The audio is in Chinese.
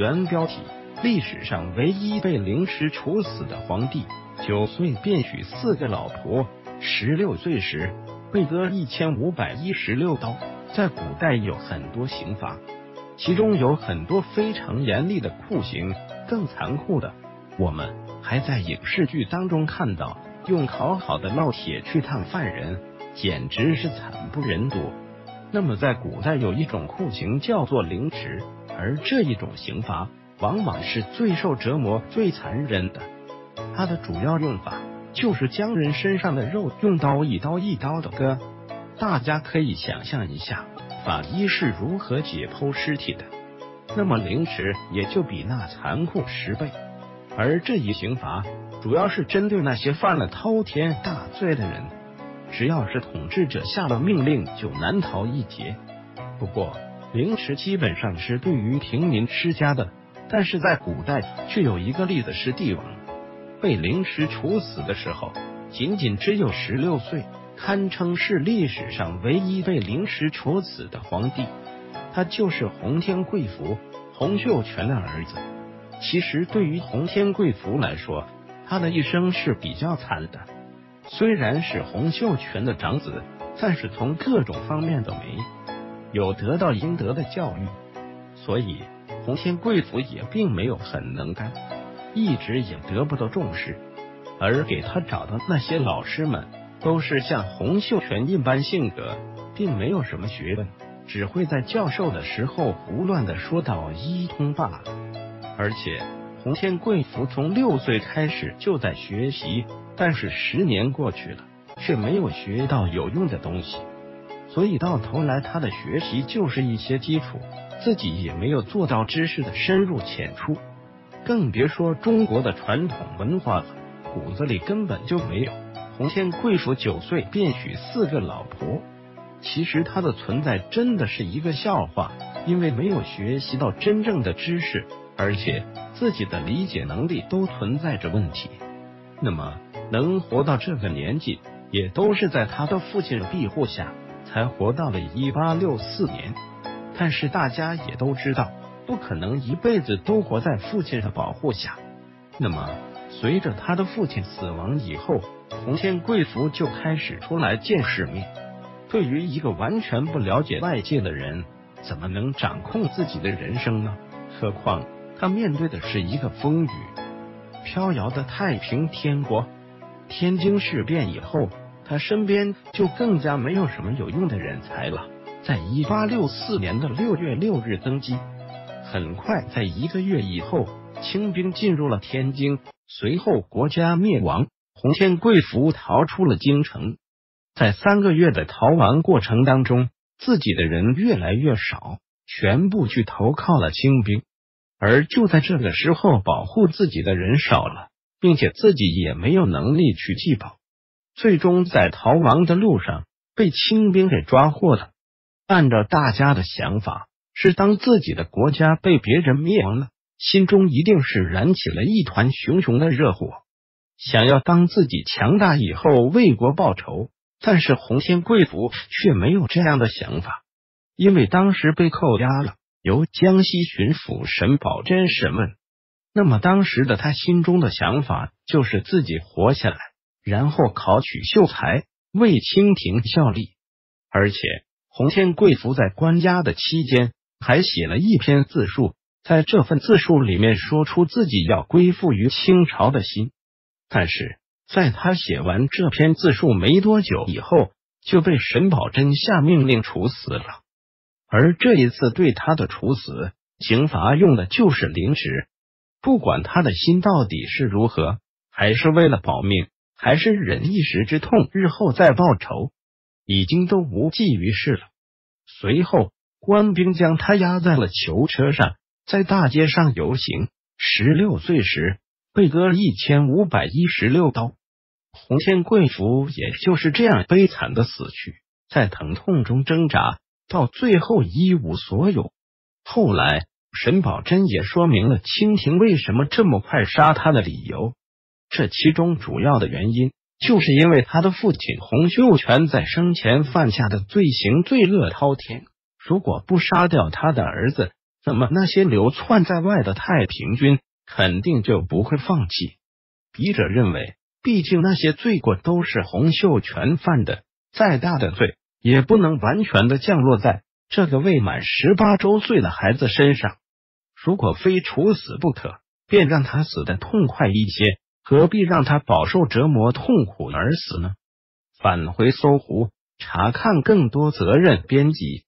原标题：历史上唯一被凌迟处死的皇帝，九岁便娶四个老婆，十六岁时被割一千五百一十六刀。在古代有很多刑罚，其中有很多非常严厉的酷刑，更残酷的，我们还在影视剧当中看到，用烤好的烙铁去烫犯人，简直是惨不忍睹。那么，在古代有一种酷刑叫做凌迟，而这一种刑罚往往是最受折磨、最残忍的。它的主要用法就是将人身上的肉用刀一刀一刀的割。大家可以想象一下，法医是如何解剖尸体的。那么凌迟也就比那残酷十倍。而这一刑罚主要是针对那些犯了滔天大罪的人，只要是统治者下了命令，就难逃一劫。不过凌迟基本上是对于平民施加的，但是在古代却有一个例子是帝王被凌迟处死的时候，仅仅只有十六岁。堪称是历史上唯一被凌迟处死的皇帝，他就是洪天贵福，洪秀全的儿子。其实对于洪天贵福来说，他的一生是比较惨的。虽然是洪秀全的长子，但是从各种方面都没有得到应得的教育，所以洪天贵福也并没有很能干，一直也得不到重视。而给他找的那些老师们。都是像洪秀全一般性格，并没有什么学问，只会在教授的时候胡乱的说道一通罢了。而且洪天贵福从六岁开始就在学习，但是十年过去了，却没有学到有用的东西，所以到头来他的学习就是一些基础，自己也没有做到知识的深入浅出，更别说中国的传统文化了，骨子里根本就没有。洪天贵府九岁便娶四个老婆，其实他的存在真的是一个笑话，因为没有学习到真正的知识，而且自己的理解能力都存在着问题。那么能活到这个年纪，也都是在他的父亲庇护下才活到了一八六四年。但是大家也都知道，不可能一辈子都活在父亲的保护下。那么随着他的父亲死亡以后，洪天贵福就开始出来见世面。对于一个完全不了解外界的人，怎么能掌控自己的人生呢？何况他面对的是一个风雨飘摇的太平天国。天津事变以后，他身边就更加没有什么有用的人才了。在一八六四年的六月六日登基，很快在一个月以后，清兵进入了天津，随后国家灭亡。洪天贵福逃出了京城，在三个月的逃亡过程当中，自己的人越来越少，全部去投靠了清兵。而就在这个时候，保护自己的人少了，并且自己也没有能力去祭保，最终在逃亡的路上被清兵给抓获了。按照大家的想法，是当自己的国家被别人灭亡了，心中一定是燃起了一团熊熊的热火。想要当自己强大以后为国报仇，但是洪天贵族却没有这样的想法，因为当时被扣押了，由江西巡抚沈葆桢审问。那么当时的他心中的想法就是自己活下来，然后考取秀才，为清廷效力。而且洪天贵府在关押的期间，还写了一篇自述，在这份自述里面说出自己要归附于清朝的心。但是，在他写完这篇自述没多久以后，就被沈葆桢下命令处死了。而这一次对他的处死刑罚用的就是凌迟。不管他的心到底是如何，还是为了保命，还是忍一时之痛，日后再报仇，已经都无济于事了。随后，官兵将他押在了囚车上，在大街上游行。十六岁时。被割一千五百一十六刀，洪天贵福也就是这样悲惨的死去，在疼痛中挣扎，到最后一无所有。后来，沈葆桢也说明了清廷为什么这么快杀他的理由，这其中主要的原因，就是因为他的父亲洪秀全在生前犯下的罪行罪恶滔天，如果不杀掉他的儿子，那么那些流窜在外的太平军肯定就不会放弃。笔者认为，毕竟那些罪过都是洪秀全犯的，再大的罪也不能完全的降落在这个未满十八周岁的孩子身上。如果非处死不可，便让他死的痛快一些，何必让他饱受折磨、痛苦而死呢？返回搜狐，查看更多责任编辑。